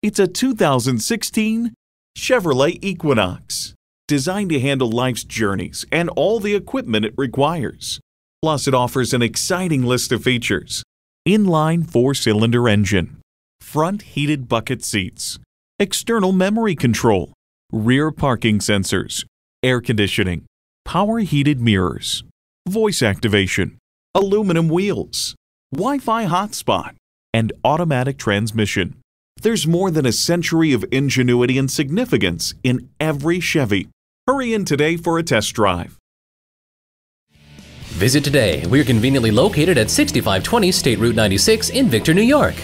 It's a 2016 Chevrolet Equinox, designed to handle life's journeys and all the equipment it requires. Plus, it offers an exciting list of features. Inline four-cylinder engine, front heated bucket seats, external memory control, rear parking sensors, air conditioning, power heated mirrors, voice activation, aluminum wheels, Wi Fi hotspot, and automatic transmission. There's more than a century of ingenuity and significance in every Chevy. Hurry in today for a test drive. Visit today. We're conveniently located at 6520 State Route 96 in Victor, New York.